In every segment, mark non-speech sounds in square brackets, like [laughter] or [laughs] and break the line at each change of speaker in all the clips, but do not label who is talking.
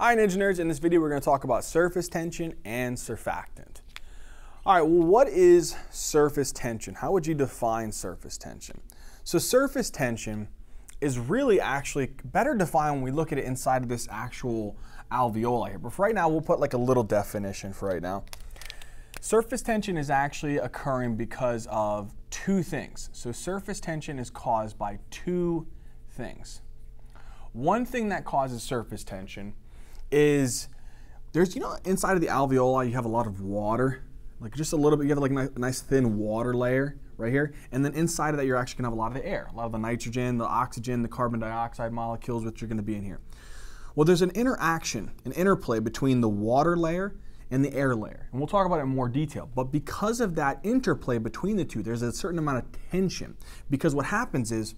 All right, Ninja Nerds, in this video we're going to talk about surface tension and surfactant. All right, well, what is surface tension? How would you define surface tension? So surface tension is really actually better defined when we look at it inside of this actual alveoli here. But for right now, we'll put like a little definition for right now. Surface tension is actually occurring because of two things. So surface tension is caused by two things. One thing that causes surface tension is there's, you know, inside of the alveoli, you have a lot of water, like just a little bit, you have like a nice thin water layer right here. And then inside of that, you're actually gonna have a lot of the air, a lot of the nitrogen, the oxygen, the carbon dioxide molecules, which are gonna be in here. Well, there's an interaction, an interplay between the water layer and the air layer. And we'll talk about it in more detail. But because of that interplay between the two, there's a certain amount of tension. Because what happens is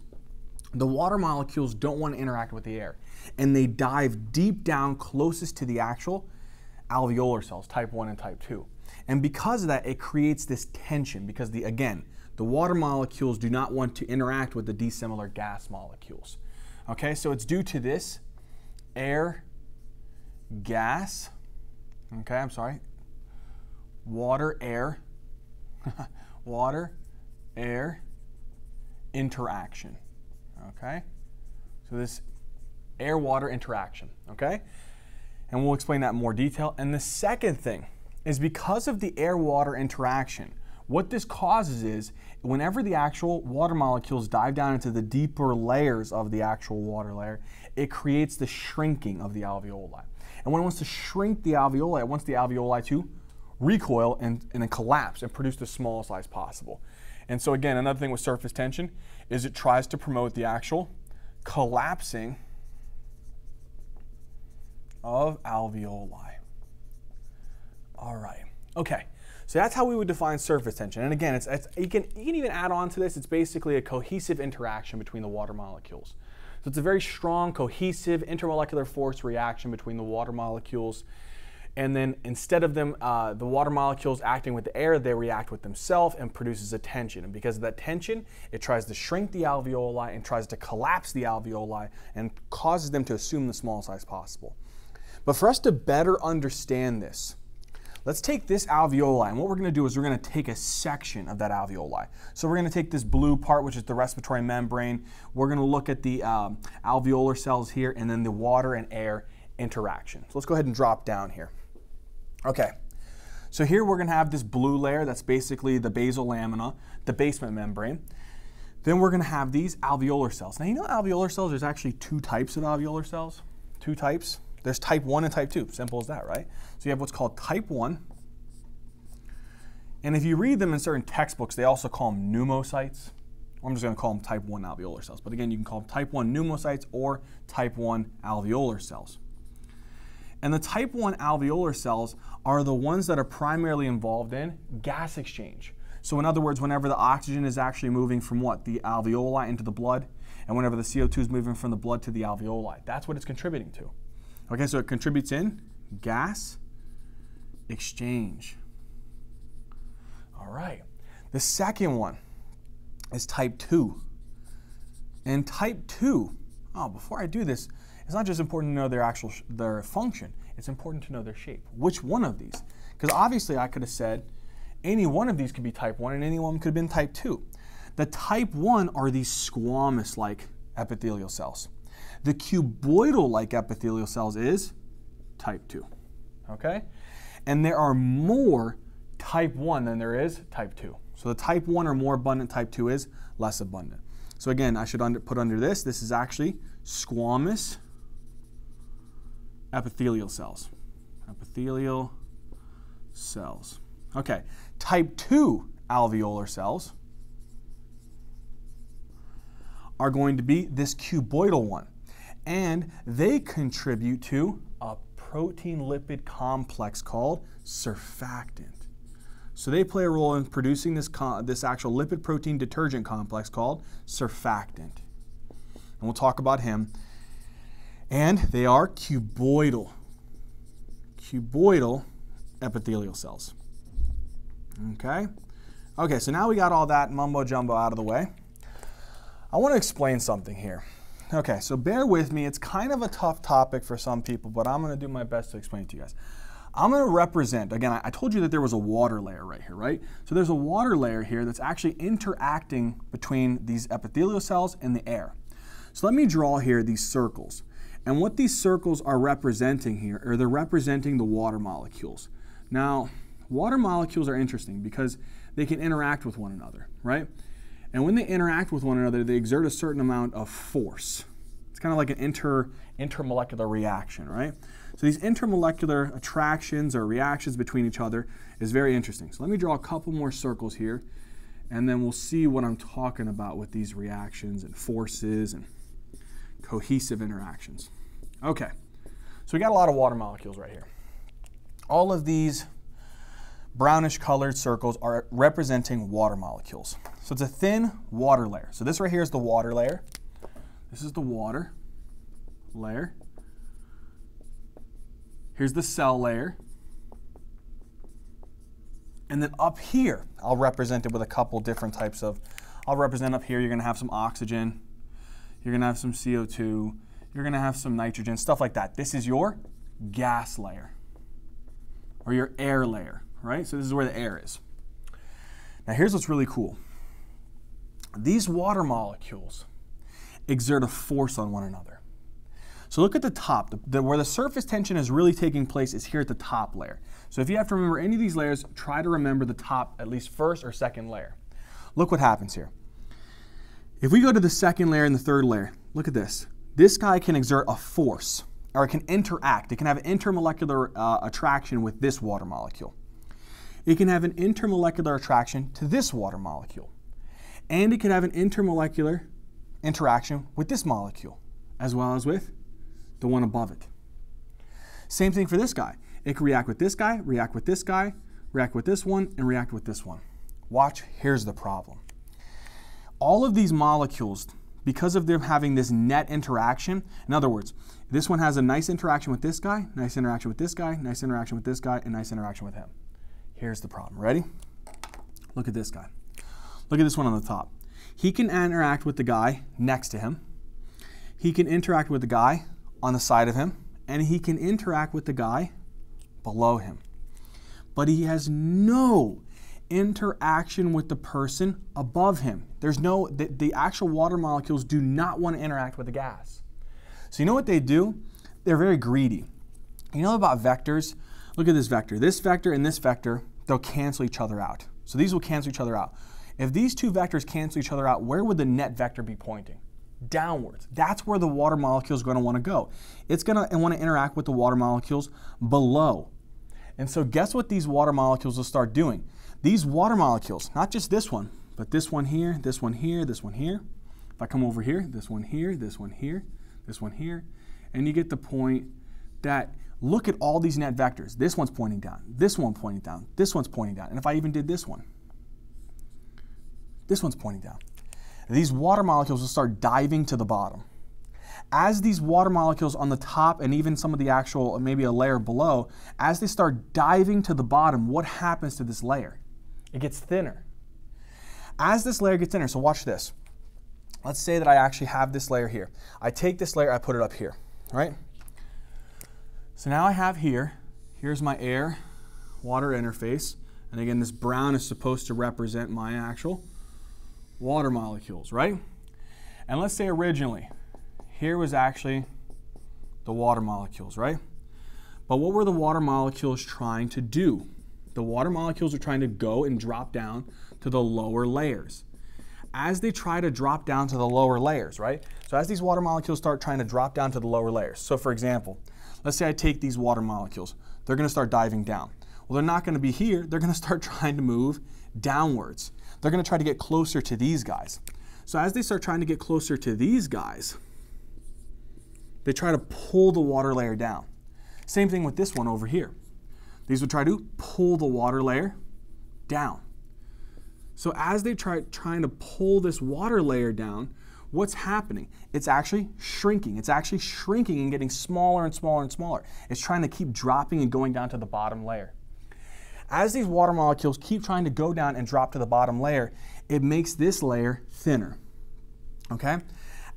the water molecules don't want to interact with the air. And they dive deep down closest to the actual alveolar cells, type 1 and type 2. And because of that, it creates this tension because, the again, the water molecules do not want to interact with the dissimilar gas molecules. Okay, so it's due to this air, gas, okay, I'm sorry, water, air, [laughs] water, air, interaction. Okay, so this air-water interaction. Okay, and we'll explain that in more detail. And the second thing is because of the air-water interaction, what this causes is whenever the actual water molecules dive down into the deeper layers of the actual water layer, it creates the shrinking of the alveoli. And when it wants to shrink the alveoli, it wants the alveoli to recoil and, and then collapse and produce the smallest size possible. And so again, another thing with surface tension is it tries to promote the actual collapsing of alveoli. All right, okay. So that's how we would define surface tension. And again, it's, it's, you, can, you can even add on to this, it's basically a cohesive interaction between the water molecules. So it's a very strong, cohesive, intermolecular force reaction between the water molecules. And then instead of them, uh, the water molecules acting with the air, they react with themselves and produces a tension. And because of that tension, it tries to shrink the alveoli and tries to collapse the alveoli and causes them to assume the smallest size possible. But for us to better understand this, Let's take this alveoli, and what we're going to do is we're going to take a section of that alveoli. So we're going to take this blue part, which is the respiratory membrane. We're going to look at the um, alveolar cells here, and then the water and air interaction. So let's go ahead and drop down here. Okay, so here we're going to have this blue layer that's basically the basal lamina, the basement membrane. Then we're going to have these alveolar cells. Now you know alveolar cells, there's actually two types of alveolar cells. Two types. There's type 1 and type 2. Simple as that, right? So you have what's called type 1. And if you read them in certain textbooks, they also call them pneumocytes. I'm just going to call them type 1 alveolar cells. But again, you can call them type 1 pneumocytes or type 1 alveolar cells. And the type 1 alveolar cells are the ones that are primarily involved in gas exchange. So in other words, whenever the oxygen is actually moving from what? The alveoli into the blood, and whenever the CO2 is moving from the blood to the alveoli. That's what it's contributing to. Okay, so it contributes in gas exchange. All right. The second one is type 2. And type 2, oh, before I do this, it's not just important to know their actual their function, it's important to know their shape. Which one of these? Because obviously I could have said any one of these could be type 1 and any one could have been type 2. The type 1 are these squamous-like epithelial cells. The cuboidal-like epithelial cells is type 2, okay? And there are more type 1 than there is type 2. So the type 1 are more abundant, type 2 is less abundant. So again, I should under, put under this, this is actually squamous epithelial cells. Epithelial cells. Okay, type 2 alveolar cells are going to be this cuboidal one and they contribute to a protein lipid complex called surfactant. So they play a role in producing this, this actual lipid protein detergent complex called surfactant. And we'll talk about him. And they are cuboidal. Cuboidal epithelial cells. Okay? Okay, so now we got all that mumbo jumbo out of the way. I want to explain something here. Okay, so bear with me. It's kind of a tough topic for some people, but I'm going to do my best to explain it to you guys. I'm going to represent, again, I, I told you that there was a water layer right here, right? So there's a water layer here that's actually interacting between these epithelial cells and the air. So let me draw here these circles. And what these circles are representing here, are they're representing the water molecules. Now, water molecules are interesting because they can interact with one another, right? And when they interact with one another, they exert a certain amount of force. It's kind of like an inter, intermolecular reaction, right? So these intermolecular attractions or reactions between each other is very interesting. So let me draw a couple more circles here, and then we'll see what I'm talking about with these reactions and forces and cohesive interactions. Okay, so we got a lot of water molecules right here. All of these brownish colored circles are representing water molecules. So it's a thin water layer. So this right here is the water layer. This is the water layer. Here's the cell layer. And then up here, I'll represent it with a couple different types of, I'll represent up here, you're gonna have some oxygen, you're gonna have some CO2, you're gonna have some nitrogen, stuff like that. This is your gas layer or your air layer, right? So this is where the air is. Now here's what's really cool. These water molecules exert a force on one another. So look at the top, the, the, where the surface tension is really taking place is here at the top layer. So if you have to remember any of these layers, try to remember the top at least first or second layer. Look what happens here. If we go to the second layer and the third layer, look at this. This guy can exert a force, or it can interact. It can have an intermolecular uh, attraction with this water molecule. It can have an intermolecular attraction to this water molecule. And it can have an intermolecular interaction with this molecule, as well as with the one above it. Same thing for this guy. It can react with this guy, react with this guy, react with this one, and react with this one. Watch, here's the problem. All of these molecules, because of them having this net interaction, in other words, this one has a nice interaction with this guy, nice interaction with this guy, nice interaction with this guy, and nice interaction with him. Here's the problem. Ready? Look at this guy. Look at this one on the top. He can interact with the guy next to him. He can interact with the guy on the side of him, and he can interact with the guy below him. But he has no interaction with the person above him. There's no, the, the, actual water molecules do not want to interact with the gas. So you know what they do? They're very greedy. You know about vectors? Look at this vector. This vector and this vector, they'll cancel each other out. So these will cancel each other out. If these two vectors cancel each other out, where would the net vector be pointing? downwards. That's where the water molecule is going to want to go. It's going to want to interact with the water molecules below. And so guess what these water molecules will start doing? These water molecules, not just this one, but this one here, this one here, this one here. If I come over here, this one here, this one here, this one here, and you get the point that look at all these net vectors. This one's pointing down, this one pointing down, this one's pointing down. And if I even did this one, this one's pointing down these water molecules will start diving to the bottom. As these water molecules on the top and even some of the actual, maybe a layer below, as they start diving to the bottom, what happens to this layer? It gets thinner. As this layer gets thinner, so watch this. Let's say that I actually have this layer here. I take this layer, I put it up here, right? So now I have here, here's my air water interface. And again, this brown is supposed to represent my actual water molecules, right? And let's say originally, here was actually the water molecules, right? But what were the water molecules trying to do? The water molecules are trying to go and drop down to the lower layers. As they try to drop down to the lower layers, right? So as these water molecules start trying to drop down to the lower layers. So for example, let's say I take these water molecules. They're going to start diving down. Well, they're not going to be here. They're going [laughs] to start trying to move downwards they're going to try to get closer to these guys. So as they start trying to get closer to these guys, they try to pull the water layer down. Same thing with this one over here. These would try to pull the water layer down. So as they try trying to pull this water layer down, what's happening? It's actually shrinking. It's actually shrinking and getting smaller and smaller and smaller. It's trying to keep dropping and going down to the bottom layer. As these water molecules keep trying to go down and drop to the bottom layer, it makes this layer thinner. Okay?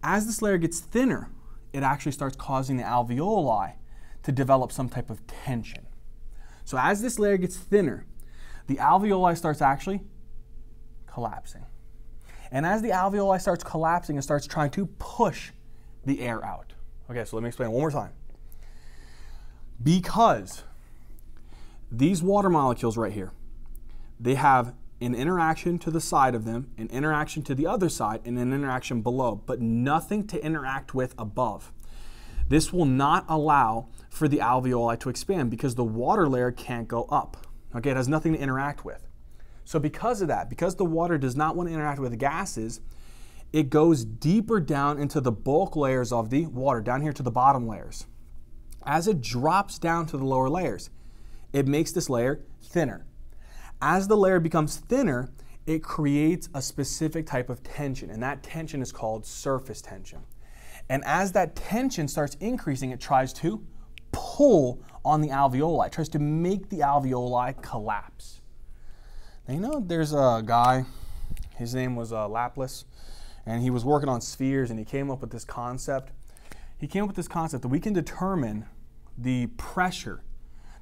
As this layer gets thinner, it actually starts causing the alveoli to develop some type of tension. So as this layer gets thinner, the alveoli starts actually collapsing. And as the alveoli starts collapsing, it starts trying to push the air out. Okay, so let me explain one more time. Because these water molecules right here, they have an interaction to the side of them, an interaction to the other side, and an interaction below, but nothing to interact with above. This will not allow for the alveoli to expand because the water layer can't go up. Okay, it has nothing to interact with. So because of that, because the water does not want to interact with the gases, it goes deeper down into the bulk layers of the water, down here to the bottom layers. As it drops down to the lower layers, it makes this layer thinner. As the layer becomes thinner, it creates a specific type of tension, and that tension is called surface tension. And as that tension starts increasing, it tries to pull on the alveoli, tries to make the alveoli collapse. Now, you know, there's a guy, his name was uh, Laplace, and he was working on spheres, and he came up with this concept. He came up with this concept that we can determine the pressure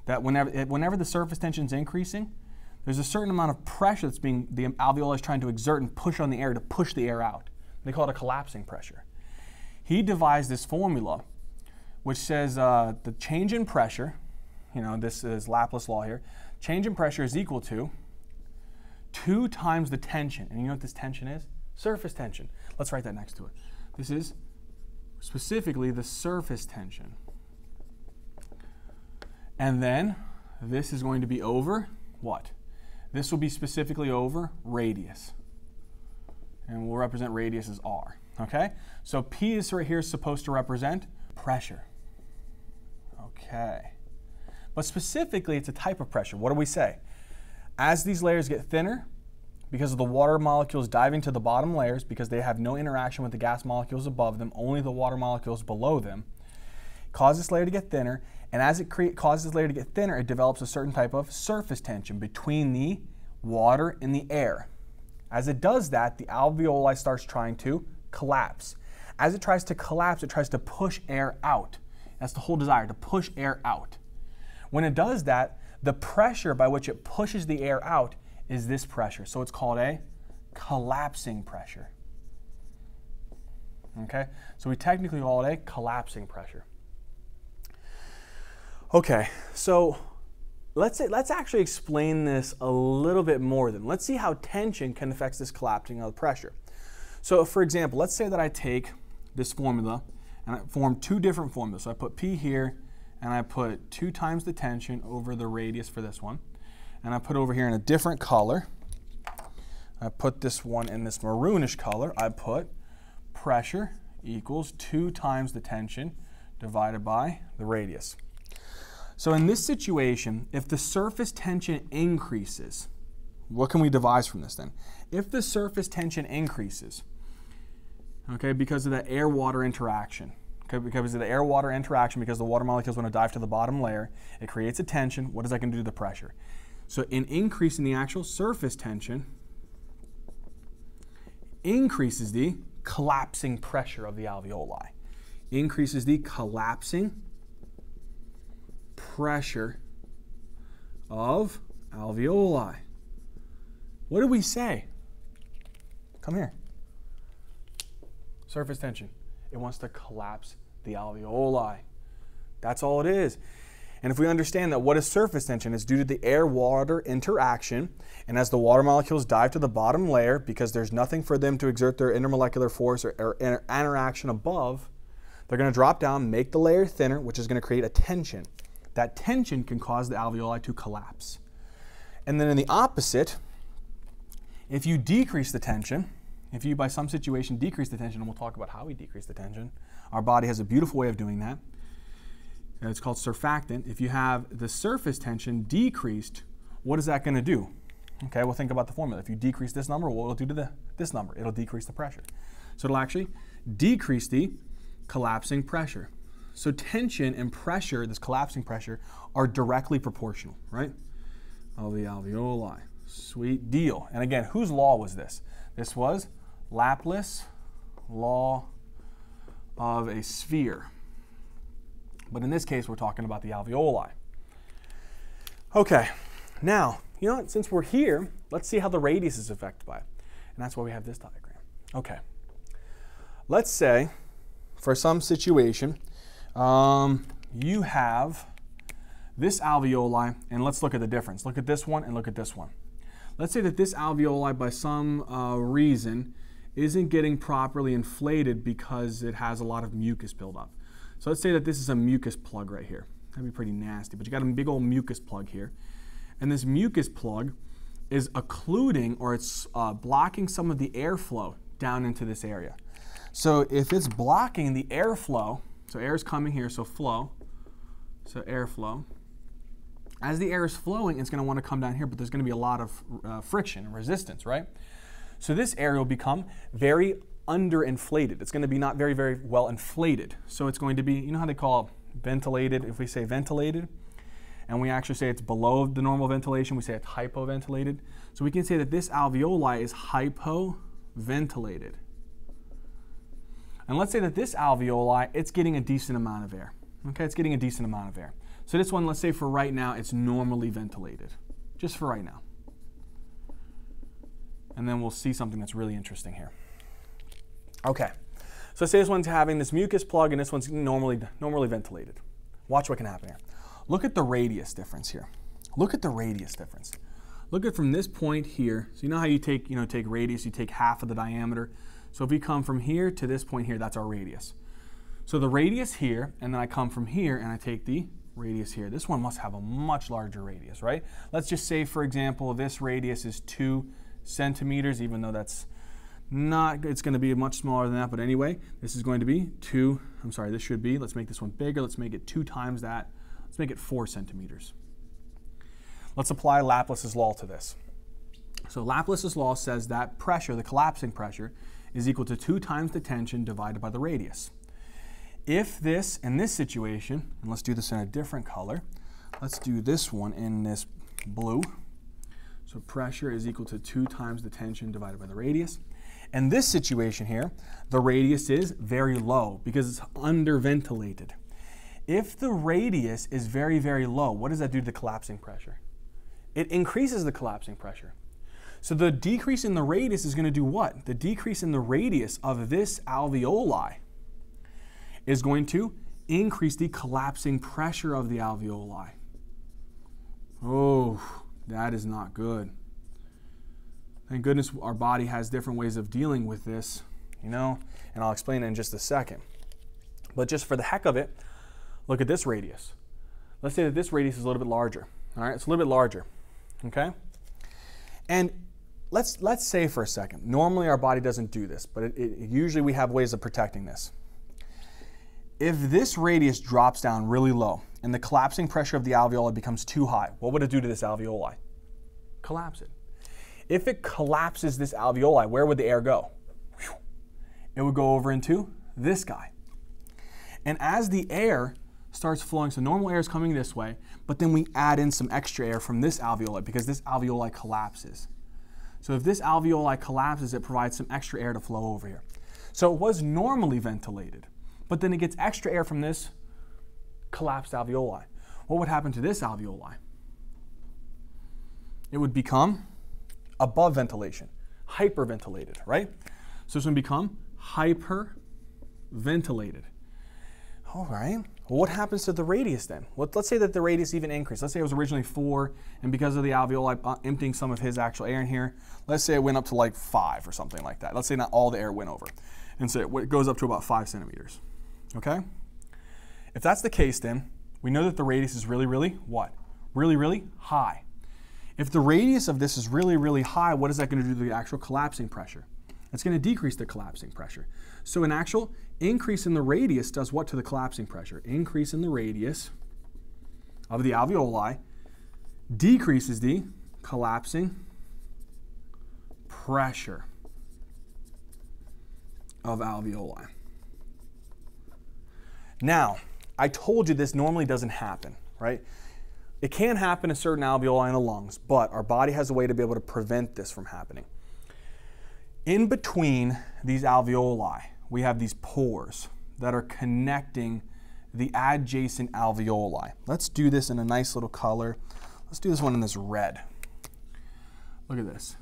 that whenever, whenever the surface tension is increasing, there's a certain amount of pressure that's being, the alveoli is trying to exert and push on the air to push the air out. They call it a collapsing pressure. He devised this formula which says uh, the change in pressure, you know, this is Laplace law here, change in pressure is equal to 2 times the tension. And you know what this tension is? Surface tension. Let's write that next to it. This is specifically the surface tension. And then this is going to be over what? This will be specifically over radius. And we'll represent radius as r. Okay? So P is right here is supposed to represent pressure. Okay. But specifically, it's a type of pressure. What do we say? As these layers get thinner, because of the water molecules diving to the bottom layers, because they have no interaction with the gas molecules above them, only the water molecules below them, cause this layer to get thinner, and as it causes this layer to get thinner, it develops a certain type of surface tension between the water and the air. As it does that, the alveoli starts trying to collapse. As it tries to collapse, it tries to push air out. That's the whole desire, to push air out. When it does that, the pressure by which it pushes the air out is this pressure. So it's called a collapsing pressure. Okay? So we technically call it a collapsing pressure. Okay, so let's say, let's actually explain this a little bit more then. Let's see how tension can affect this collapsing of the pressure. So for example, let's say that I take this formula and I form two different formulas. So I put P here and I put two times the tension over the radius for this one. And I put over here in a different color. I put this one in this maroonish color. I put pressure equals two times the tension divided by the radius. So in this situation, if the surface tension increases, what can we devise from this then? If the surface tension increases, okay, because of the air-water interaction. Okay, because of the air-water interaction, because the water molecules want to dive to the bottom layer, it creates a tension. What is that going to do to the pressure? So an increase in the actual surface tension, increases the collapsing pressure of the alveoli. Increases the collapsing pressure of alveoli. What did we say? Come here surface tension. It wants to collapse the alveoli. That's all it is. And if we understand that what is surface tension is due to the air-water interaction, and as the water molecules dive to the bottom layer because there's nothing for them to exert their intermolecular force or, or inter interaction above, they're going to drop down, make the layer thinner, which is going to create a tension. That tension can cause the alveoli to collapse. And then in the opposite, if you decrease the tension, if you, by some situation, decrease the tension, and we'll talk about how we decrease the tension, our body has a beautiful way of doing that. Uh, it's called surfactant. If you have the surface tension decreased, what is that going to do? Okay, well, think about the formula. If you decrease this number, what will it do to the, this number? It'll decrease the pressure. So it'll actually decrease the collapsing pressure. So tension and pressure, this collapsing pressure, are directly proportional, right? Of the alveoli. Sweet deal. And again, whose law was this? This was Laplace law of a sphere. But in this case, we're talking about the alveoli. Okay, now, you know what, since we're here, let's see how the radius is affected by it. And that's why we have this diagram. Okay, let's say for some situation, um, you have this alveoli, and let's look at the difference. Look at this one and look at this one. Let's say that this alveoli, by some uh, reason, isn't getting properly inflated because it has a lot of mucus buildup. So let's say that this is a mucus plug right here. That'd be pretty nasty, but you got a big old mucus plug here. And this mucus plug is occluding or it's uh, blocking some of the airflow down into this area. So if it's blocking the airflow, so air is coming here, so flow, so airflow. As the air is flowing, it's going to want to come down here, but there's going to be a lot of uh, friction and resistance, right? So this area will become very underinflated. It's going to be not very, very well inflated. So it's going to be, you know how they call ventilated, if we say ventilated, and we actually say it's below the normal ventilation, we say it's hypoventilated. So we can say that this alveoli is hypoventilated. And let's say that this alveoli, it's getting a decent amount of air. Okay, it's getting a decent amount of air. So this one, let's say for right now, it's normally ventilated, just for right now. And then we'll see something that's really interesting here. Okay, so say this one's having this mucus plug and this one's normally, normally ventilated. Watch what can happen here. Look at the radius difference here. Look at the radius difference. Look at from this point here. So you know how you take, you know, take radius, you take half of the diameter. So if we come from here to this point here, that's our radius. So the radius here, and then I come from here and I take the radius here. This one must have a much larger radius, right? Let's just say, for example, this radius is two centimeters, even though that's not, it's going to be much smaller than that, but anyway, this is going to be two, I'm sorry, this should be, let's make this one bigger, let's make it two times that, let's make it four centimeters. Let's apply Laplace's law to this. So Laplace's law says that pressure, the collapsing pressure, is equal to two times the tension divided by the radius. If this, in this situation, and let's do this in a different color, let's do this one in this blue. So pressure is equal to 2 times the tension divided by the radius. In this situation here, the radius is very low because it's underventilated. If the radius is very, very low, what does that do to the collapsing pressure? It increases the collapsing pressure. So the decrease in the radius is going to do what? The decrease in the radius of this alveoli is going to increase the collapsing pressure of the alveoli. Oh, that is not good. Thank goodness our body has different ways of dealing with this, you know, and I'll explain it in just a second. But just for the heck of it, look at this radius. Let's say that this radius is a little bit larger. All right, it's a little bit larger. Okay? And let's let's say for a second, normally our body doesn't do this, but it, it, usually we have ways of protecting this. If this radius drops down really low and the collapsing pressure of the alveoli becomes too high, what would it do to this alveoli? Collapse it. If it collapses this alveoli, where would the air go? It would go over into this guy. And as the air starts flowing, so normal air is coming this way, but then we add in some extra air from this alveoli because this alveoli collapses. So if this alveoli collapses, it provides some extra air to flow over here. So it was normally ventilated but then it gets extra air from this collapsed alveoli. What would happen to this alveoli? It would become above ventilation, hyperventilated, right? So this would become hyperventilated. All right. Well, what happens to the radius then? Well, let's say that the radius even increased. Let's say it was originally four, and because of the alveoli uh, emptying some of his actual air in here, let's say it went up to like five or something like that. Let's say not all the air went over. And so it goes up to about five centimeters. Okay? If that's the case, then we know that the radius is really, really what? Really, really high. If the radius of this is really, really high, what is that going to do to the actual collapsing pressure? It's going to decrease the collapsing pressure. So an actual increase in the radius does what to the collapsing pressure? Increase in the radius of the alveoli decreases the collapsing pressure of alveoli. Now, I told you this normally doesn't happen, right? It can happen in certain alveoli in the lungs, but our body has a way to be able to prevent this from happening. In between these alveoli, we have these pores. that are connecting the adjacent alveoli. Let's do this in a nice little color. Let's do this one in this red. Look at this.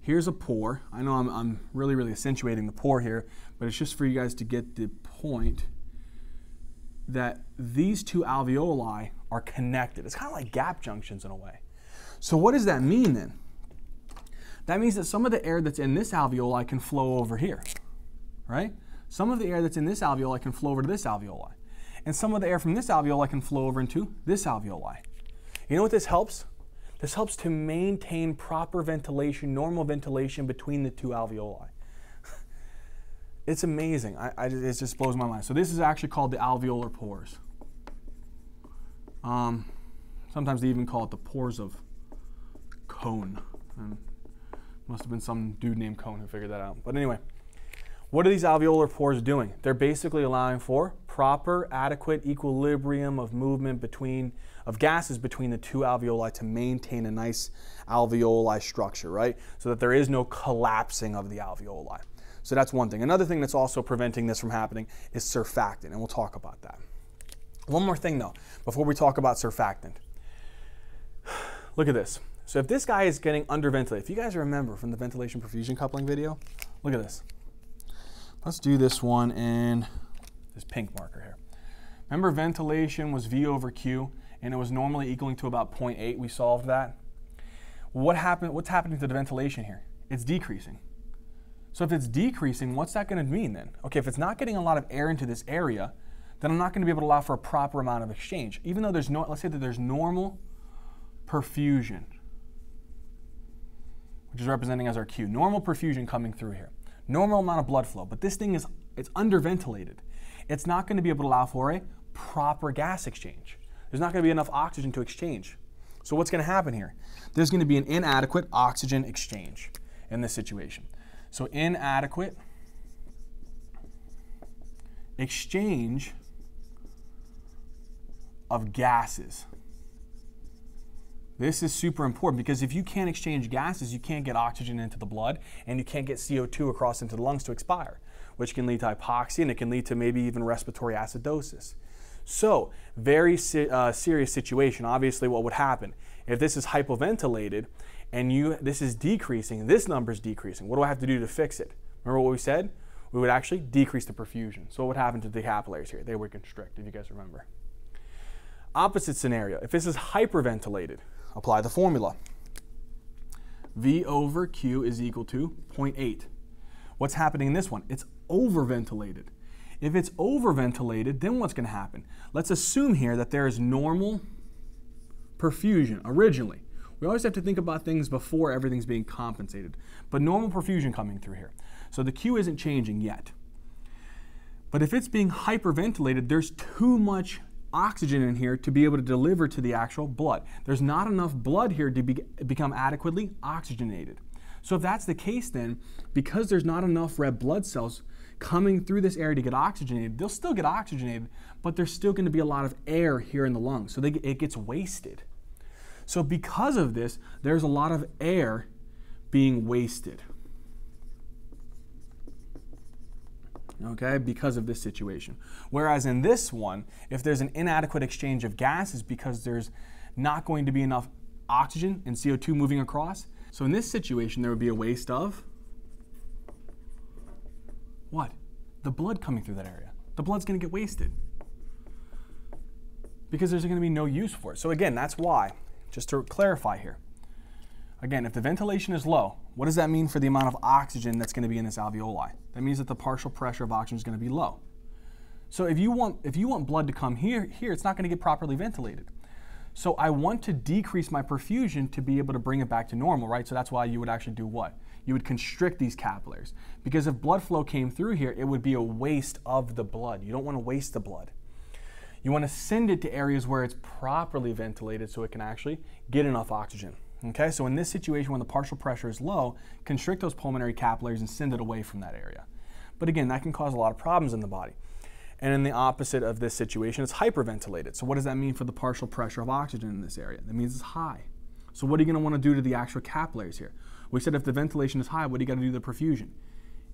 Here's a pore. I know I'm, I'm really, really accentuating the pore here, but it's just for you guys to get the point that these two alveoli are connected. It's kind of like gap junctions in a way. So what does that mean then? That means that some of the air that's in this alveoli can flow over here, right? Some of the air that's in this alveoli can flow over to this alveoli. And some of the air from this alveoli can flow over into this alveoli. You know what this helps? This helps to maintain proper ventilation, normal ventilation between the two alveoli. It's amazing. I, I, it just blows my mind. So this is actually called the alveolar pores. Um, sometimes they even call it the pores of Kohn. And must have been some dude named Kohn who figured that out. But anyway, what are these alveolar pores doing? They're basically allowing for proper, adequate equilibrium of movement between of gases between the two alveoli to maintain a nice alveoli structure, right? So that there is no collapsing of the alveoli. So that's one thing. Another thing that's also preventing this from happening is surfactant, and we'll talk about that. One more thing though, before we talk about surfactant. [sighs] Look at this. So if this guy is getting underventilated, if you guys remember from the ventilation perfusion coupling video, look at this. Let's do this one in this pink marker here. Remember ventilation was V over Q and it was normally equaling to about 0.8. We solved that. What happened, what's happening to the ventilation here? It's decreasing. So if it's decreasing, what's that going to mean then? Okay, if it's not getting a lot of air into this area, then I'm not going to be able to allow for a proper amount of exchange. Even though there's no, let's say that there's normal perfusion which is representing as our Q. Normal perfusion coming through here. Normal amount of blood flow, but this thing is it's underventilated. It's not going to be able to allow for a proper gas exchange. There's not going to be enough oxygen to exchange. So what's going to happen here? There's going to be an inadequate oxygen exchange in this situation. So inadequate exchange of gases. This is super important because if you can't exchange gases, you can't get oxygen into the blood and you can't get CO2 across into the lungs to expire, which can lead to hypoxia and it can lead to maybe even respiratory acidosis. So, very uh, serious situation. Obviously, what would happen if this is hypoventilated and you this is decreasing, this number is decreasing. What do I have to do to fix it? Remember what we said? We would actually decrease the perfusion. So, what would happen to the capillaries here? They would constrict, if you guys remember. Opposite scenario, if this is hyperventilated, apply the formula. V over Q is equal to 0.8. What's happening in this one? It's overventilated. If it's overventilated, then what's going to happen? Let's assume here that there is normal perfusion originally. We always have to think about things before everything's being compensated. But normal perfusion coming through here. So the Q isn't changing yet. But if it's being hyperventilated, there's too much oxygen in here to be able to deliver to the actual blood. There's not enough blood here to be, become adequately oxygenated. So if that's the case then, because there's not enough red blood cells coming through this area to get oxygenated, they'll still get oxygenated, but there's still going to be a lot of air here in the lungs. So they, it gets wasted. So because of this, there's a lot of air being wasted. okay, because of this situation. Whereas in this one, if there's an inadequate exchange of gases because there's not going to be enough oxygen and CO2 moving across, so in this situation, there would be a waste of what? The blood coming through that area. The blood's going to get wasted because there's going to be no use for it. So again, that's why, just to clarify here, again, if the ventilation is low, what does that mean for the amount of oxygen that's going to be in this alveoli? That means that the partial pressure of oxygen is going to be low. So if you want if you want blood to come here, here it's not going to get properly ventilated. So I want to decrease my perfusion to be able to bring it back to normal, right? So that's why you would actually do what? You would constrict these capillaries. Because if blood flow came through here, it would be a waste of the blood. You don't want to waste the blood. You want to send it to areas where it's properly ventilated so it can actually get enough oxygen. Okay, so in this situation when the partial pressure is low, constrict those pulmonary capillaries and send it away from that area. But again, that can cause a lot of problems in the body. And in the opposite of this situation, it's hyperventilated. So what does that mean for the partial pressure of oxygen in this area? That means it's high. So what are you going to want to do to the actual capillaries here? We said if the ventilation is high, what do you got to do to the perfusion?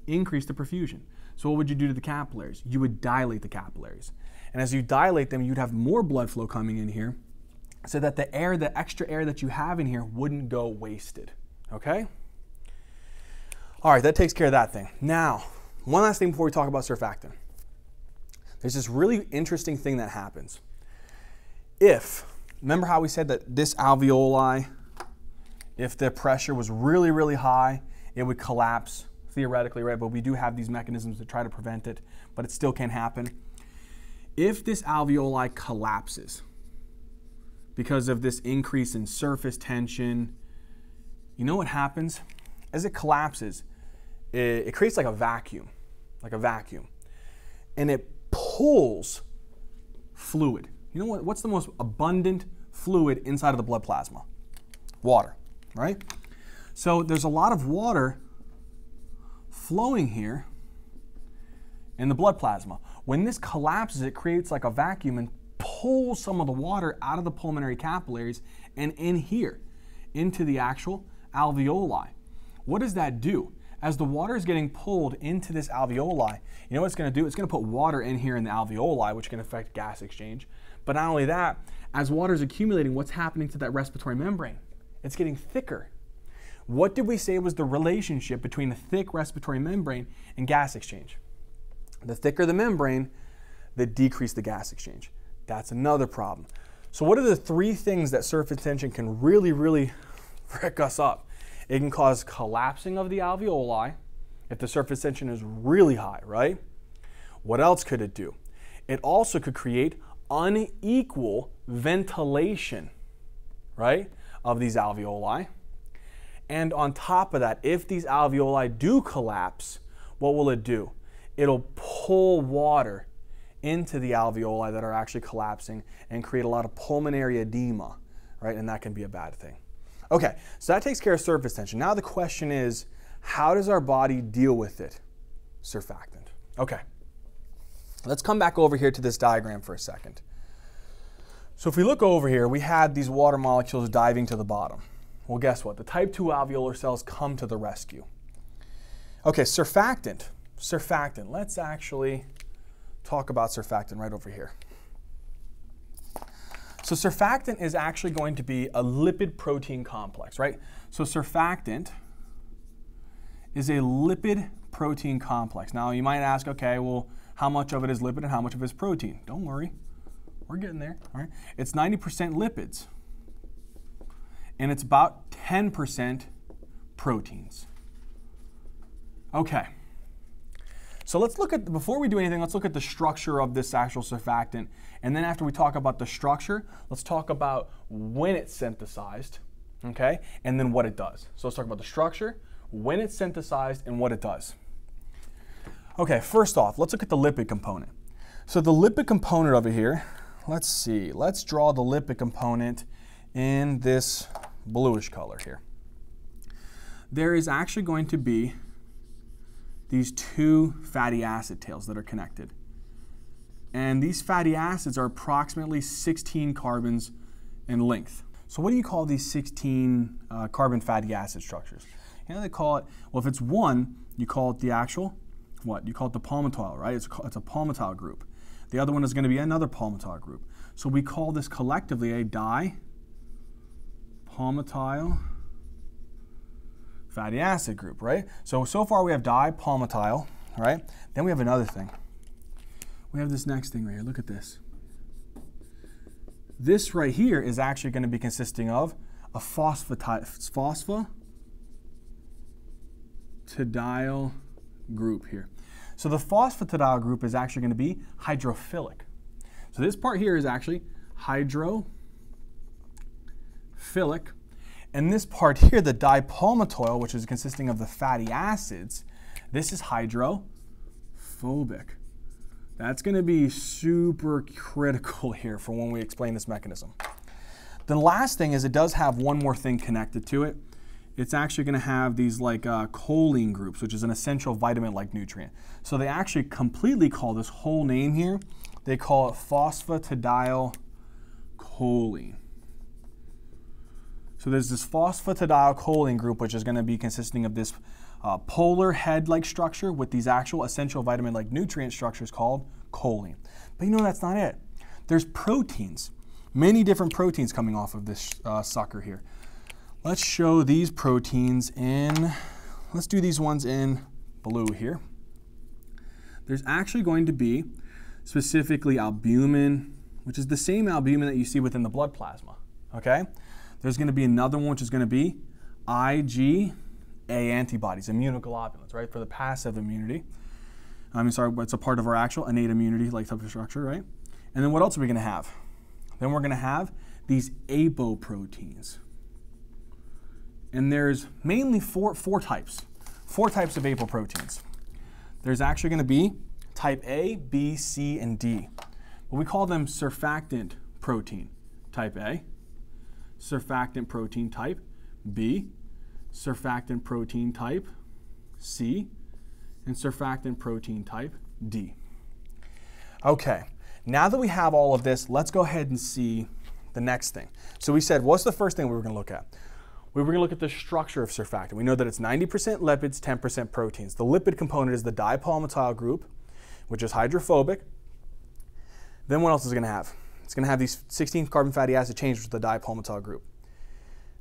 increase the perfusion. So what would you do to the capillaries? You would dilate the capillaries. And as you dilate them, you'd have more blood flow coming in here so that the air, the extra air that you have in here wouldn't go wasted. Okay? All right, that takes care of that thing. Now, one last thing before we talk about surfactant. There's this really interesting thing that happens. If, remember how we said that this alveoli, if the pressure was really, really high, it would collapse theoretically, right? But we do have these mechanisms to try to prevent it, but it still can happen. If this alveoli collapses because of this increase in surface tension, you know what happens? As it collapses, it, it creates like a vacuum, like a vacuum, and it pulls fluid. You know what? What's the most abundant fluid inside of the blood plasma? Water, right? So there's a lot of water flowing here in the blood plasma. When this collapses, it creates like a vacuum and pulls some of the water out of the pulmonary capillaries and in here into the actual alveoli. What does that do? As the water is getting pulled into this alveoli, you know what it's going to do? It's going to put water in here in the alveoli, which can affect gas exchange. But not only that, as water is accumulating, what's happening to that respiratory membrane? It's getting thicker. What did we say was the relationship between a thick respiratory membrane and gas exchange? The thicker the membrane, the decrease the gas exchange. That's another problem. So what are the three things that surface tension can really, really [laughs] frick us up? It can cause collapsing of the alveoli if the surface tension is really high, right? What else could it do? It also could create unequal ventilation, right, of these alveoli. And on top of that, if these alveoli do collapse, what will it do? It'll pull water into the alveoli that are actually collapsing and create a lot of pulmonary edema, right? And that can be a bad thing. Okay, so that takes care of surface tension. Now the question is, how does our body deal with it? Surfactant. Okay, let's come back over here to this diagram for a second. So if we look over here, we had these water molecules diving to the bottom. Well, guess what? The type 2 alveolar cells come to the rescue. Okay, surfactant. Surfactant. Let's actually talk about surfactant right over here. So surfactant is actually going to be a lipid protein complex, right? So surfactant is a lipid protein complex. Now you might ask, okay, well, how much of it is lipid and how much of it is protein? Don't worry, we're getting there, all right? It's 90% lipids and it's about 10% proteins. Okay. So let's look at, before we do anything, let's look at the structure of this actual surfactant. And then after we talk about the structure, let's talk about when it's synthesized, okay? And then what it does. So let's talk about the structure, when it's synthesized, and what it does. Okay, first off, let's look at the lipid component. So the lipid component over here, let's see, let's draw the lipid component in this bluish color here. There is actually going to be these two fatty acid tails that are connected. And these fatty acids are approximately 16 carbons in length. So what do you call these 16 uh, carbon fatty acid structures? You know, they call it, well, if it's one, you call it the actual, what? You call it the palmitoyl, right? It's a, it's a palmitoyl group. The other one is going to be another palmitoyl group. So we call this collectively a di palmitoyl fatty acid group, right? So, so far we have dipalmitoyl, right? Then we have another thing. We have this next thing right here. Look at this. This right here is actually going to be consisting of a phosphatidyl group here. So the phosphatidyl group is actually going to be hydrophilic. So this part here is actually hydro philic. And this part here, the dipalmitoyl, which is consisting of the fatty acids, this is hydrophobic. That's going to be super critical [laughs] here for when we explain this mechanism. The last thing is it does have one more thing connected to it. It's actually going to have these like uh, choline groups, which is an essential vitamin-like nutrient. So they actually completely call this whole name here, they call it phosphatidylcholine. So there's this phosphatidylcholine group, which is going to be consisting of this uh, polar head-like structure with these actual essential vitamin-like nutrient structures called choline. But you know that's not it. There's proteins, many different proteins coming off of this uh, sucker here. Let's show these proteins in, let's do these ones in blue here. There's actually going to be specifically albumin, which is the same albumin that you see within the blood plasma, okay? There's going to be another one which is going to be IgA antibodies, immunoglobulins, right, for the passive immunity. I mean, sorry, it's a part of our actual innate immunity, like type of structure, right? And then what else are we going to have? Then we're going to have these apoproteins. And there's mainly four, four types, four types of apoproteins. There's actually going to be type A, B, C, and D. But we call them surfactant protein type A, surfactant protein type B, surfactant protein type C, and surfactant protein type D. Okay, now that we have all of this, let's go ahead and see the next thing. So we said, what's the first thing we were going to look at? We were going to look at the structure of surfactant. We know that it's 90% lipids, 10% proteins. The lipid component is the dipalmitoyl group, which is hydrophobic. Then what else is to have? It's going to have these 16 carbon fatty acid chains, which is the dipalmitoyl group.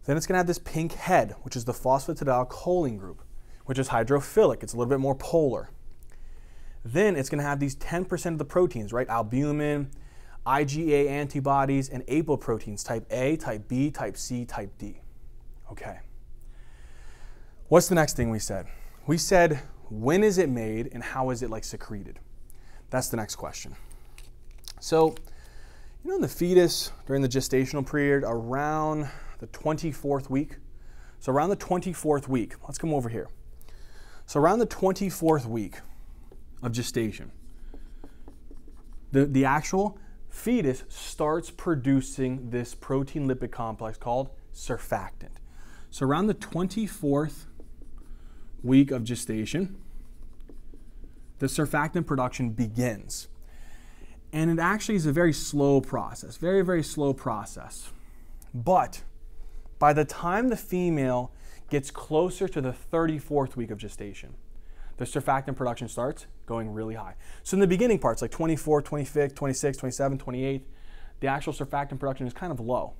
Then it's going to have this pink head, which is the phosphatidylcholine group, which is hydrophilic. It's a little bit more polar. Then it's going to have these 10% of the proteins, right? Albumin, IgA antibodies, and apoproteins, type A, type B, type C, type D. Okay. What's the next thing we said? We said, when is it made and how is it like secreted? That's the next question. So, you know, in the fetus during the gestational period, around the 24th week, so around the 24th week, let's come over here. So around the 24th week of gestation, the, the actual fetus starts producing this protein lipid complex called surfactant. So around the 24th week of gestation, the surfactant production begins. And it actually is a very slow process, very, very slow process. But by the time the female gets closer to the 34th week of gestation, the surfactant production starts going really high. So in the beginning parts, like 24, 25, 26, 27, 28, the actual surfactant production is kind of low.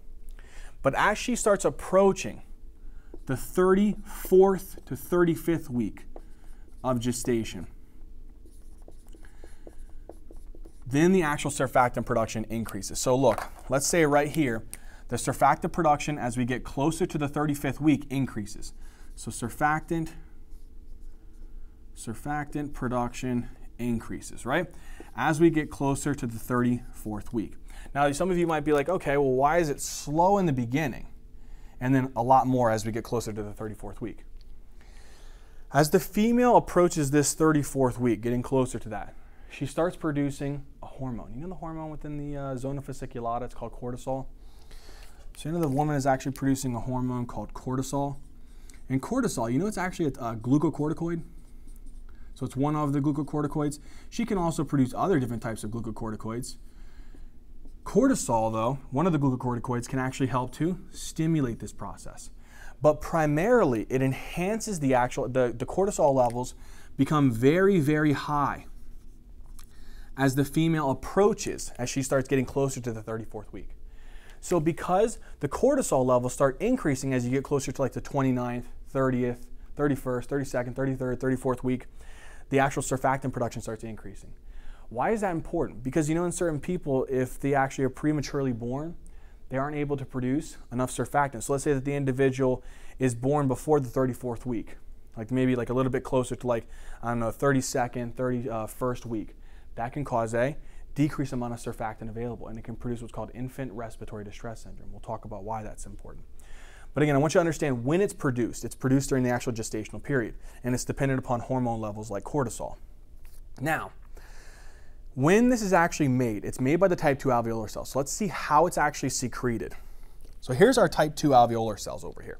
But as she starts approaching the 34th to 35th week of gestation. Then the actual surfactant production increases. So look, let's say right here, the surfactant production as we get closer to the 35th week increases. So surfactant, surfactant production increases, right? As we get closer to the 34th week. Now, some of you might be like, okay, well, why is it slow in the beginning? and then a lot more as we get closer to the 34th week. As the female approaches this 34th week, getting closer to that, she starts producing a hormone. You know the hormone within the uh, zona fasciculata? It's called cortisol. So you know the woman is actually producing a hormone called cortisol. And cortisol, you know it's actually a, a glucocorticoid? So it's one of the glucocorticoids. She can also produce other different types of glucocorticoids. Cortisol, though, one of the glucocorticoids, can actually help to stimulate this process. But primarily, it enhances the actual, the, the cortisol levels become very, very high as the female approaches, as she starts getting closer to the 34th week. So because the cortisol levels start increasing as you get closer to like the 29th, 30th, 31st, 32nd, 33rd, 34th week, the actual surfactant production starts increasing. Why is that important? Because you know, in certain people, if they actually are prematurely born, they aren't able to produce enough surfactant. So let's say that the individual is born before the 34th week, like maybe like a little bit closer to like, I don't know, 32nd, 31st uh, week. That can cause a decreased amount of surfactant available and it can produce what's called infant respiratory distress syndrome. We'll talk about why that's important. But again, I want you to understand when it's produced. It's produced during the actual gestational period and it's dependent upon hormone levels like cortisol. Now, when this is actually made, it's made by the type 2 alveolar cells. So let's see how it's actually secreted. So here's our type 2 alveolar cells over here.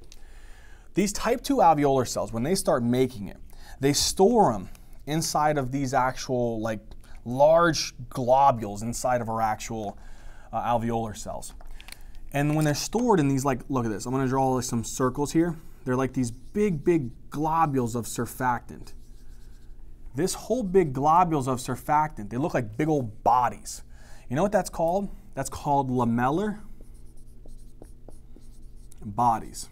These type 2 alveolar cells, when they start making it, they store them inside of these actual like large globules inside of our actual uh, alveolar cells. And when they're stored in these like, look at this, I'm gonna draw like some circles here. they're like these big, big globules of surfactant. This whole big globules of surfactant, they look like big old bodies. You know what that's called? That's called lamellar bodies.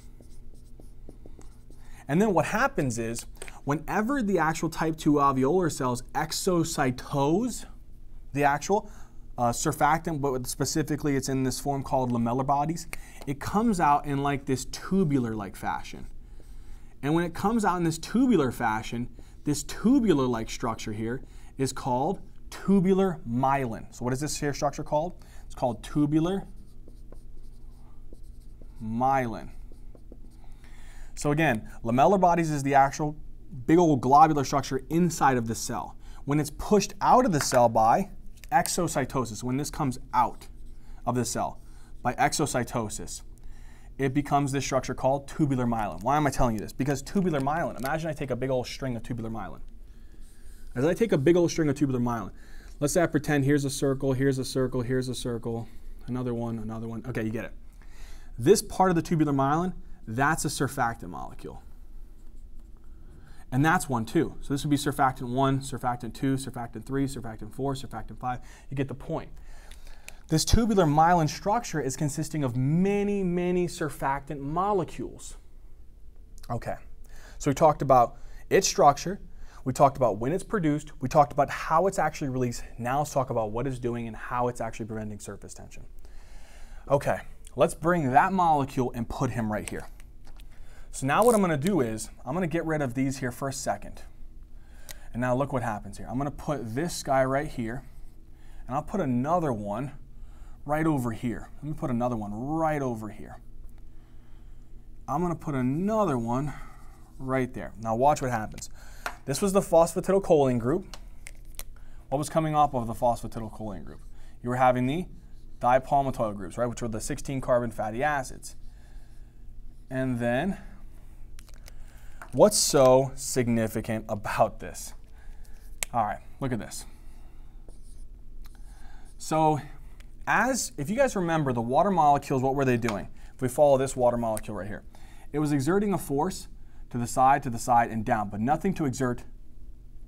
And then what happens is, whenever the actual type 2 alveolar cells exocytose the actual uh, surfactant, but specifically it's in this form called lamellar bodies, it comes out in like this tubular-like fashion. And when it comes out in this tubular fashion, this tubular-like structure here is called tubular myelin. So what is this here structure called? It's called tubular myelin. So again, lamellar bodies is the actual big old globular structure inside of the cell. When it's pushed out of the cell by exocytosis, when this comes out of the cell by exocytosis, it becomes this structure called tubular myelin. Why am I telling you this? Because tubular myelin, imagine I take a big old string of tubular myelin. As I take a big old string of tubular myelin, let's say I pretend here's a circle, here's a circle, here's a circle, another one, another one. Okay, you get it. This part of the tubular myelin, that's a surfactant molecule. And that's one too. So this would be surfactant 1, surfactant 2, surfactant 3, surfactant 4, surfactant 5. You get the point. This tubular myelin structure is consisting of many, many surfactant molecules. Okay, so we talked about its structure, we talked about when it's produced, we talked about how it's actually released. Now let's talk about what it's doing and how it's actually preventing surface tension. Okay, let's bring that molecule and put him right here. So now what I'm going to do is I'm going to get rid of these here for a second. And now look what happens here. I'm going to put this guy right here, and I'll put another one right over here. Let me put another one right over here. I'm going to put another one right there. Now watch what happens. This was the phosphatidylcholine group. What was coming off of the phosphatidylcholine group? You were having the dipalmitoyl groups, right, which were the 16 carbon fatty acids. And then, what's so significant about this? All right, look at this. So as, if you guys remember, the water molecules, what were they doing? If we follow this water molecule right here, it was exerting a force to the side, to the side, and down, but nothing to exert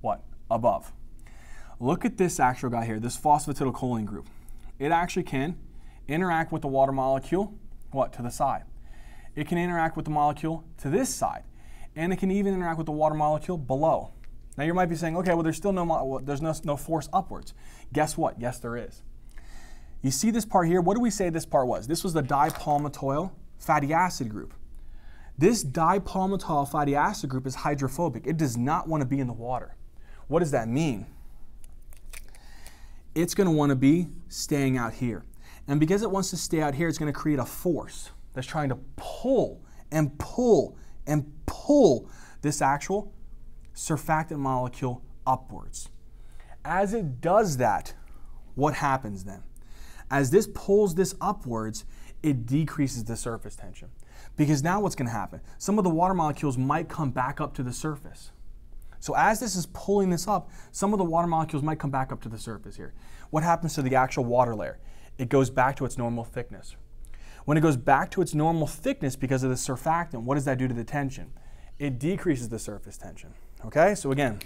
what? Above. Look at this actual guy here, this phosphatidylcholine group. It actually can interact with the water molecule, what? To the side. It can interact with the molecule to this side, and it can even interact with the water molecule below. Now you might be saying, okay, well there's still no, there's no, no force upwards. Guess what? Yes, there is. You see this part here? What do we say this part was? This was the dipalmitoyl fatty acid group. This dipalmitoyl fatty acid group is hydrophobic. It does not want to be in the water. What does that mean? It's going to want to be staying out here. And because it wants to stay out here, it's going to create a force that's trying to pull and pull and pull this actual surfactant molecule upwards. As it does that, what happens then? As this pulls this upwards, it decreases the surface tension. Because now what's going to happen? Some of the water molecules might come back up to the surface. So as this is pulling this up, some of the water molecules might come back up to the surface here. What happens to the actual water layer? It goes back to its normal thickness. When it goes back to its normal thickness because of the surfactant, what does that do to the tension? It decreases the surface tension. Okay, so again,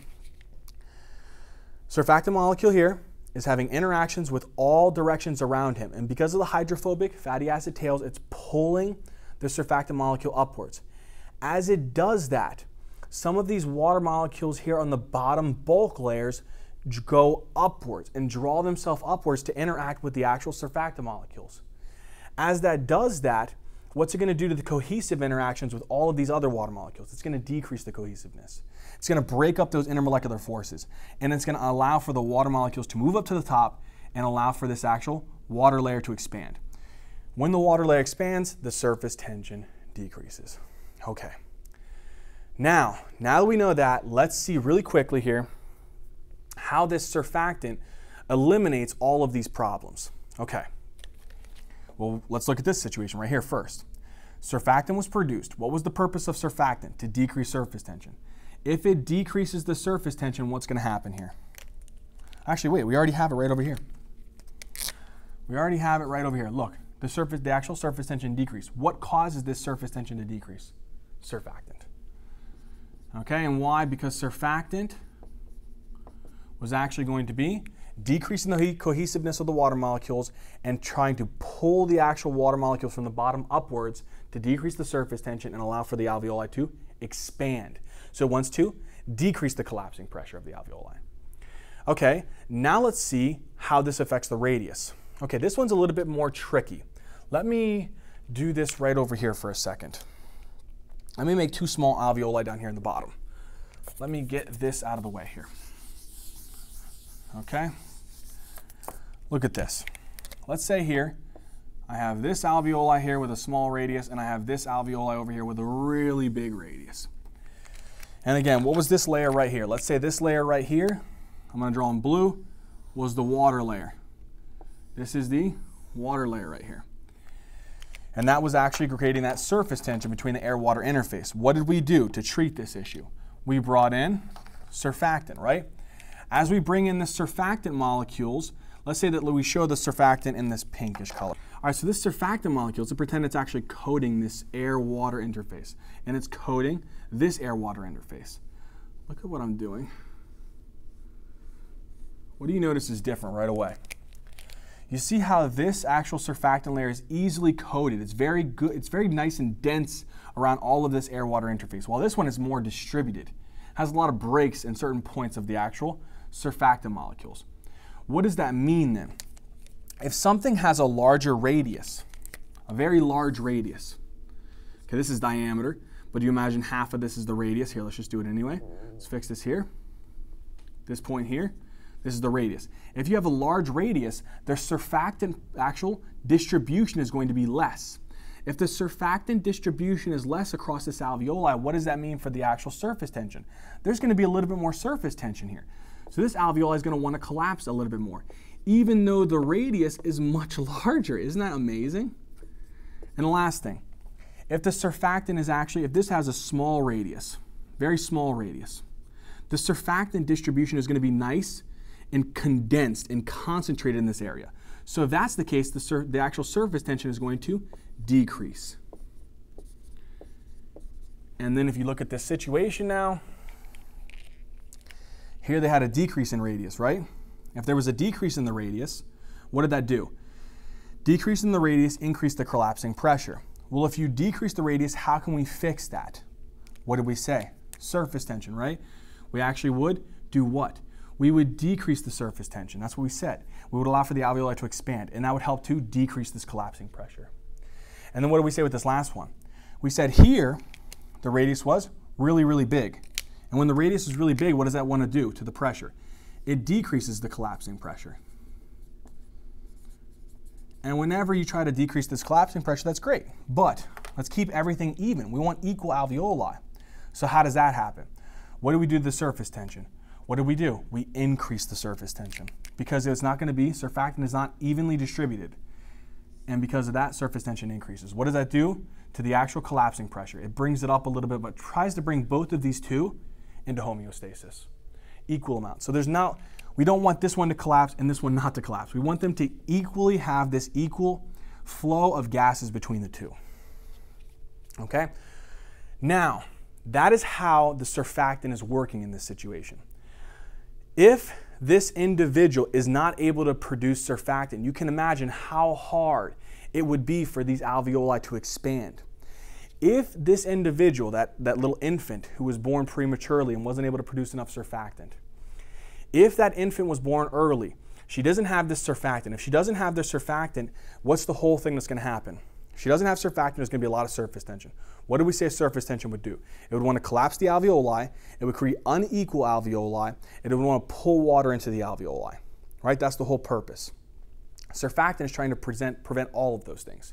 surfactant molecule here, is having interactions with all directions around him. And because of the hydrophobic fatty acid tails, it's pulling the surfactant molecule upwards. As it does that, some of these water molecules here on the bottom bulk layers go upwards and draw themselves upwards to interact with the actual surfactant molecules. As that does that, what's it going to do to the cohesive interactions with all of these other water molecules? It's going to decrease the cohesiveness. It's going to break up those intermolecular forces, and it's going to allow for the water molecules to move up to the top and allow for this actual water layer to expand. When the water layer expands, the surface tension decreases. Okay. Now, now that we know that, let's see really quickly here how this surfactant eliminates all of these problems. Okay. Well, let's look at this situation right here first. Surfactant was produced. What was the purpose of surfactant? To decrease surface tension. If it decreases the surface tension, what's going to happen here? Actually, wait, we already have it right over here. We already have it right over here. Look, the surface, the actual surface tension decrease. What causes this surface tension to decrease? surfactant. Okay, and why? Because surfactant was actually going to be decreasing the cohesiveness of the water molecules and trying to pull the actual water molecules from the bottom upwards to decrease the surface tension and allow for the alveoli to expand. So it wants to decrease the collapsing pressure of the alveoli. Okay, now let's see how this affects the radius. Okay, this one's a little bit more tricky. Let me do this right over here for a second. Let me make two small alveoli down here in the bottom. Let me get this out of the way here. Okay? Look at this. Let's say here, I have this alveoli here with a small radius, and I have this alveoli over here with a really big radius. And again, what was this layer right here? Let's say this layer right here, I'm going to draw in blue, was the water layer. This is the water layer right here. And that was actually creating that surface tension between the air-water interface. What did we do to treat this issue? We brought in surfactant, right? As we bring in the surfactant molecules, let's say that we show the surfactant in this pinkish color. All right, so this surfactant molecule, to pretend it's actually coating this air-water interface, and it's coating this air-water interface. Look at what I'm doing. What do you notice is different right away? You see how this actual surfactant layer is easily coated. It's very good, it's very nice and dense around all of this air-water interface, while this one is more distributed. Has a lot of breaks in certain points of the actual surfactant molecules. What does that mean then? If something has a larger radius, a very large radius, okay, this is diameter, but do you imagine half of this is the radius. Here, let's just do it anyway. Let's fix this here. This point here, this is the radius. If you have a large radius, the surfactant actual distribution is going to be less. If the surfactant distribution is less across this alveoli, what does that mean for the actual surface tension? There's going to be a little bit more surface tension here. So this alveoli is going to want to collapse a little bit more, even though the radius is much [laughs] larger. Isn't that amazing? And the last thing, if the surfactant is actually, if this has a small radius, very small radius, the surfactant distribution is going to be nice and condensed and concentrated in this area. So if that's the case, the, the actual surface tension is going to decrease. And then if you look at this situation now, here they had a decrease in radius, right? If there was a decrease in the radius, what did that do? Decrease in the radius increased the collapsing pressure. Well, if you decrease the radius, how can we fix that? What did we say? Surface tension, right? We actually would do what? we would decrease the surface tension. That's what we said. We would allow for the alveoli to expand, and that would help to decrease this collapsing pressure. And then what do we say with this last one? We said here the radius was really, really big. And when the radius is really big, what does that want to do to the pressure? It decreases the collapsing pressure. And whenever you try to decrease this collapsing pressure, that's great. But let's keep everything even. We want equal alveoli. So how does that happen? What do we do to the surface tension? What do we do? We increase the surface tension because it's not going to be, surfactant is not evenly distributed. And because of that, surface tension increases. What does that do to the actual collapsing pressure? It brings it up a little bit, but tries to bring both of these two into homeostasis, equal amount. So there's now, we don't want this one to collapse and this one not to collapse. We want them to equally have this equal flow of gases between the two. Okay? Now, that is how the surfactant is working in this situation. If this individual is not able to produce surfactant, you can imagine how hard it would be for these alveoli to expand. If this individual, that, that little infant who was born prematurely and wasn't able to produce enough surfactant, if that infant was born early, she doesn't have this surfactant. If she doesn't have this surfactant, what's the whole thing that's going to happen? She doesn't have surfactant, there's going to be a lot of surface tension. What do we say surface tension would do? It would want to collapse the alveoli, it would create unequal alveoli, and it would want to pull water into the alveoli. Right? That's the whole purpose. Surfactant is trying to present, prevent all of those things.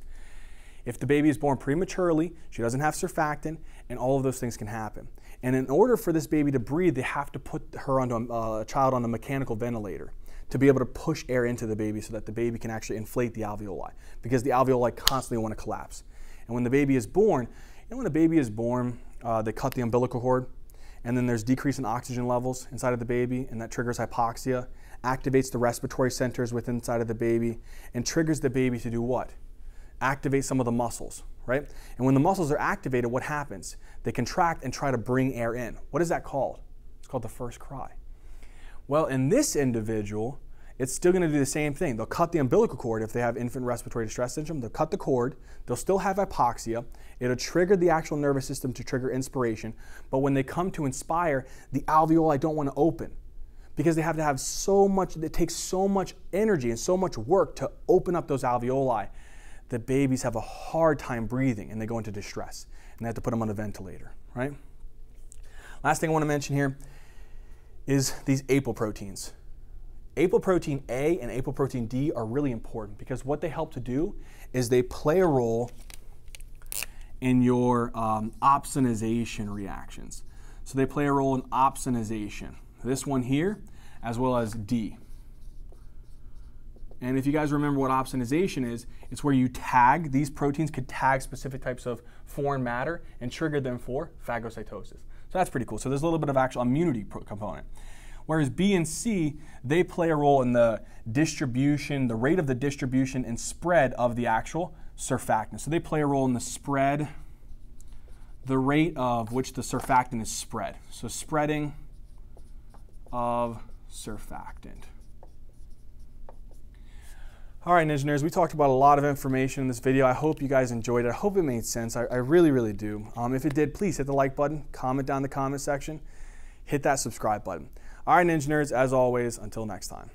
If the baby is born prematurely, she doesn't have surfactant, and all of those things can happen. And in order for this baby to breathe, they have to put her onto a, uh, a child on a mechanical ventilator to be able to push air into the baby so that the baby can actually inflate the alveoli because the alveoli constantly want to collapse. And when the baby is born, know when a baby is born, uh, they cut the umbilical cord, and then there's decrease in oxygen levels inside of the baby, and that triggers hypoxia, activates the respiratory centers within inside of the baby, and triggers the baby to do what? Activate some of the muscles, right? And when the muscles are activated, what happens? They contract and try to bring air in. What is that called? It's called the first cry. Well, in this individual, it's still going to do the same thing. They'll cut the umbilical cord if they have infant respiratory distress syndrome. They'll cut the cord. They'll still have hypoxia. It'll trigger the actual nervous system to trigger inspiration. But when they come to inspire, the alveoli don't want to open because they have to have so much, it takes so much energy and so much work to open up those alveoli. The babies have a hard time breathing and they go into distress and they have to put them on a ventilator, right? Last thing I want to mention here is these apoproteins. Apoprotein A and apoprotein D are really important because what they help to do is they play a role in your um, opsonization reactions. So they play a role in opsonization. This one here, as well as D. And if you guys remember what opsonization is, it's where you tag, these proteins could tag specific types of foreign matter and trigger them for phagocytosis. So that's pretty cool. So there's a little bit of actual immunity component. Whereas B and C, they play a role in the distribution, the rate of the distribution and spread of the actual surfactant. So they play a role in the spread, the rate of which the surfactant is spread. So spreading of surfactant. All right, Ninja Nerds, we talked about a lot of information in this video. I hope you guys enjoyed it. I hope it made sense. I, I really, really do. Um, if it did, please hit the like button, comment down in the comment section, hit that subscribe button. All right, Ninja Nerds, as always, until next time.